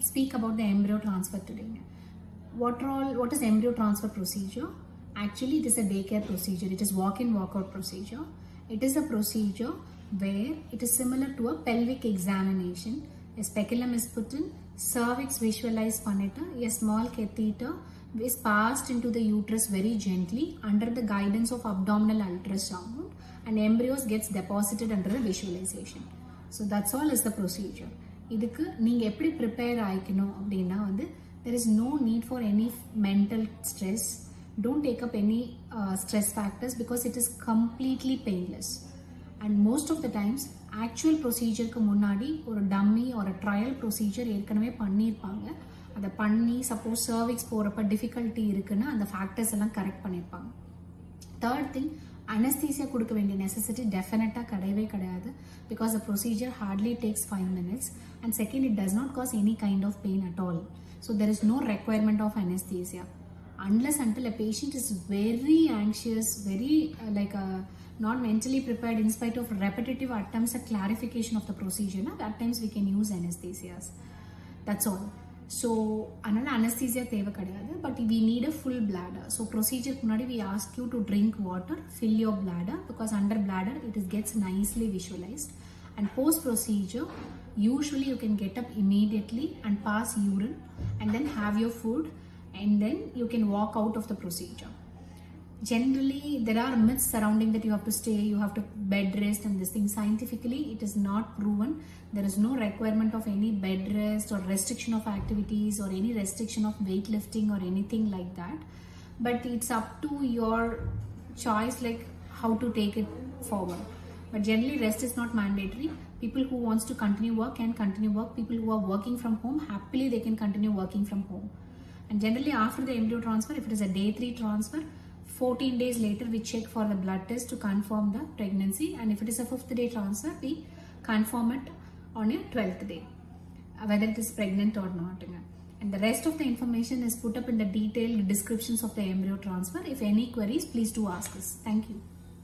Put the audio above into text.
speak about the embryo transfer today. What all? What is embryo transfer procedure? Actually, it is a daycare procedure. It is walk-in, walk-out procedure. It is a procedure where it is similar to a pelvic examination. A speculum is put in, cervix visualized spinator, a small catheter is passed into the uterus very gently under the guidance of abdominal ultrasound and embryos gets deposited under the visualization. So that's all is the procedure. இதுக்கு நீங்கள் எப்படி prepare ஆகிக்கணும் அப்படின்னா வந்து there is no need for any mental stress don't take up any stress factors because it is completely painless and most of the times actual ப்ரொசீஜருக்கு முன்னாடி ஒரு dummy ஒரு trial procedure ஏற்கனவே பண்ணியிருப்பாங்க. அதை பண்ணி சப்போஸ் சர்விக்ஸ் போகிறப்ப டிஃபிகல்ட்டி இருக்குன்னா அந்த ஃபேக்டர்ஸ் எல்லாம் கரெக்ட் பண்ணியிருப்பாங்க. Third thing அனஸ்தீசியா கொடுக்க வேண்டிய நெசசிட்டி டெஃபினட்டாக கிடையவே கிடையாது because the procedure Hartley tax five minutes and second it does naught cos any kind of pain at all so there is no requirement of anaesthesia unless until a patient is very anxious, very uh, like uh, not mentally prepared in spite of repetitive attempts at clarification of the procedure, na, at times we can use anesthesias. That's all. So அதனால் anaesthesia தேவை கிடையாது but we need a full bladder so ப்ரொசீஜருக்கு முன்னாடி we ask you to drink water fill your bladder because under bladder it is gets nicely visualised and post procedure usually you can get up immediately and pass urine and then have your food and then you can walk out of the procedure. Generally, there are myths surrounding that you have to stay, you have to bed rest and this thing. Scientifically, it is not proven. There is no requirement of any bed rest or restriction of activities or any restriction of weightlifting or anything like that. But it's up to your choice, like how to take it forward. But generally, rest is not mandatory. People who wants to continue work can continue work. People who are working from home, happily they can continue working from home. And generally after the embryo transfer, if it is a day 3 transfer, 14 days later we check for the blood test to confirm the pregnancy and if it is a 5th day transfer, we confirm it on your 12th day, uh, whether it is pregnant or not. And the rest of the information is put up in the detailed descriptions of the embryo transfer. If any queries, please do ask us. Thank you.